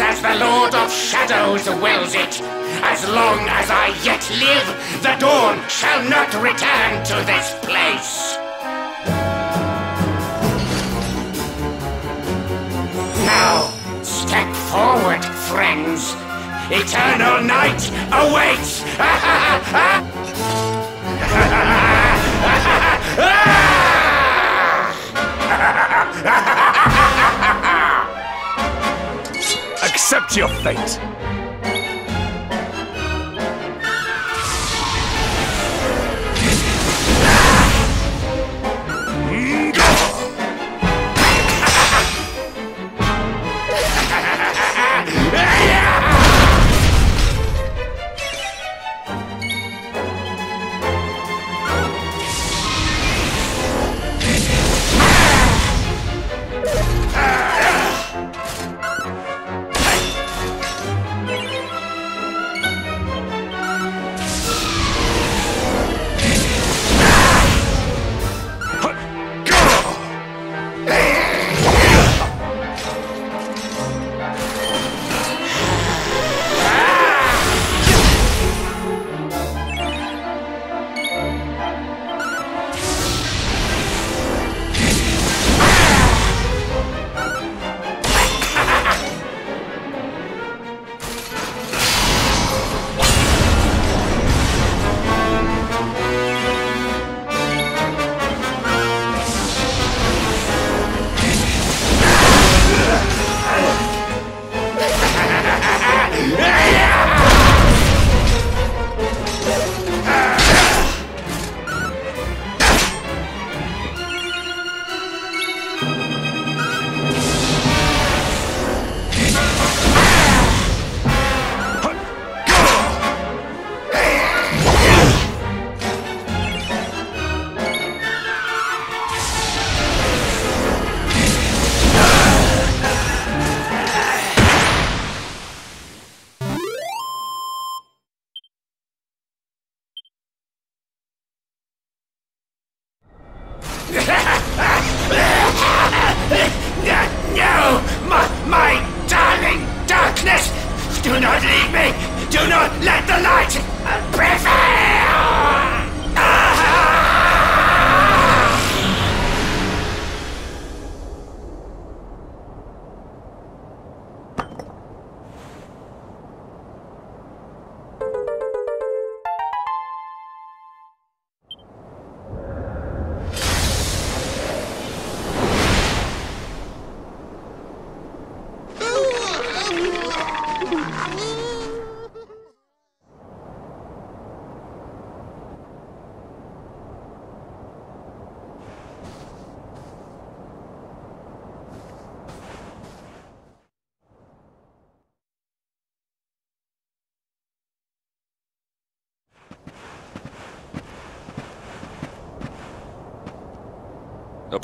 as the Lord of Shadows wills it. As long as I yet live, the dawn shall not return to this place. Now, step forward, friends. Eternal night awaits! your fate!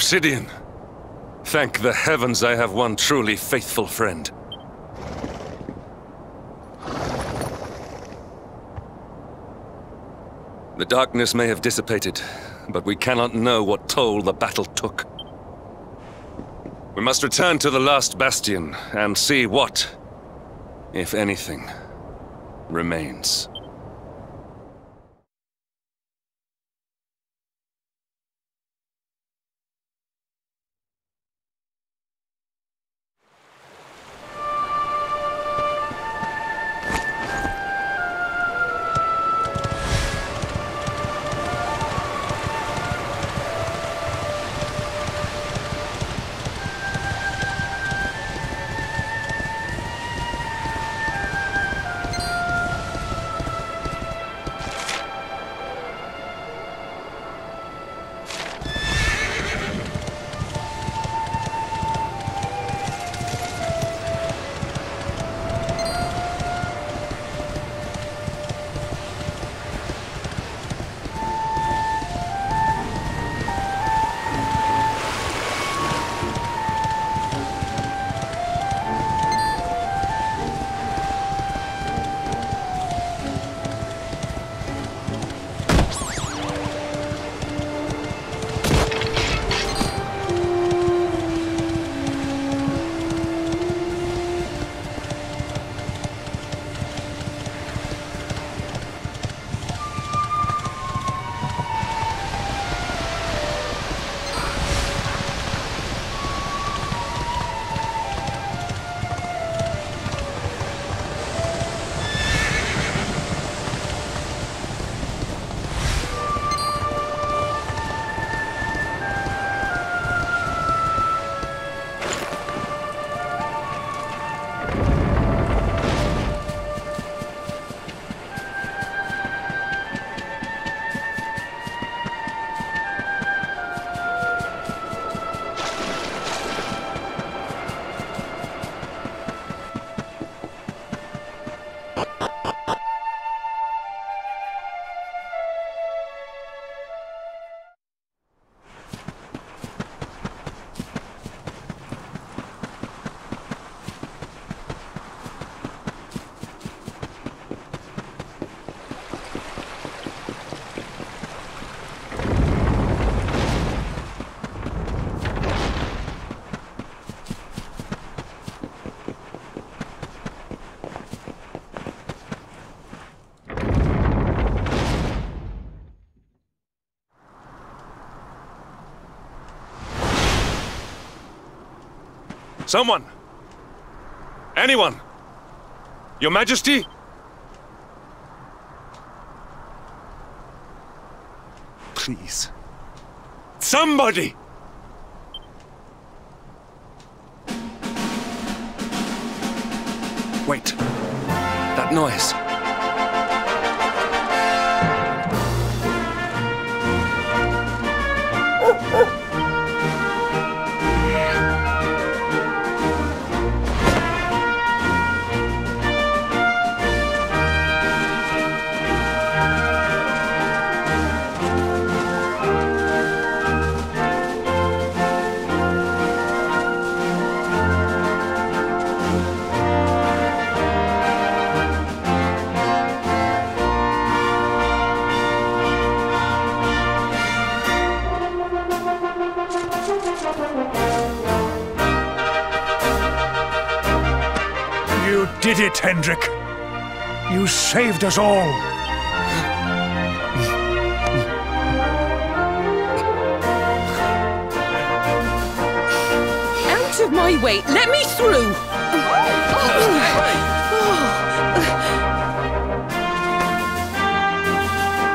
Obsidian! Thank the heavens I have one truly faithful friend. The darkness may have dissipated, but we cannot know what toll the battle took. We must return to the last bastion and see what, if anything, remains. Someone! Anyone! Your Majesty? Please. Somebody! Wait. That noise. Did it, Hendrik. You saved us all. Out of my way! Let me through!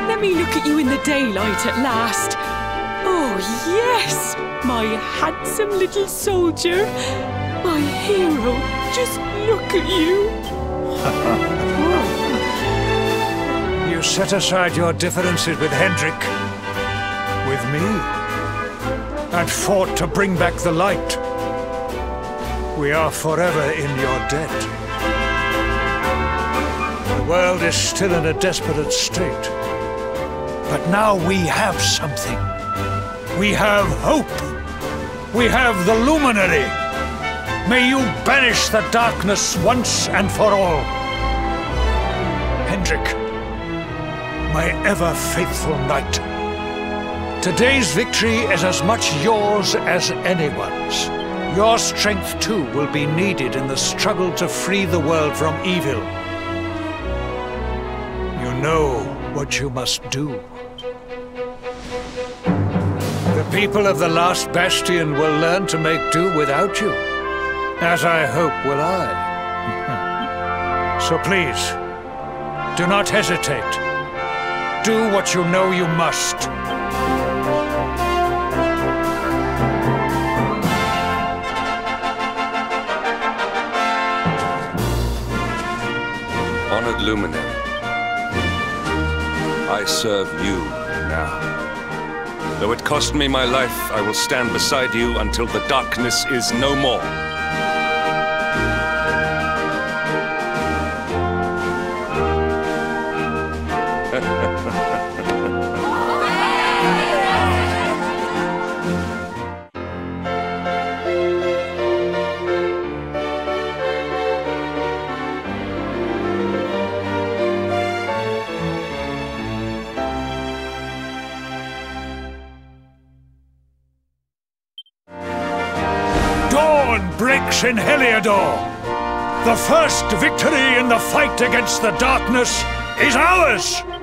Let me look at you in the daylight at last. Oh, yes! My handsome little soldier. My hero. Just look at you. You set aside your differences with Hendrik. With me. And fought to bring back the light. We are forever in your debt. The world is still in a desperate state. But now we have something. We have hope. We have the luminary. May you banish the darkness once and for all. Hendrik, my ever faithful knight. Today's victory is as much yours as anyone's. Your strength too will be needed in the struggle to free the world from evil. You know what you must do. The people of the last bastion will learn to make do without you, as I hope will I. so please, do not hesitate. Do what you know you must. Honored Luminary, I serve you now. Though it cost me my life, I will stand beside you until the darkness is no more. Breaks in Heliodor. The first victory in the fight against the darkness is ours!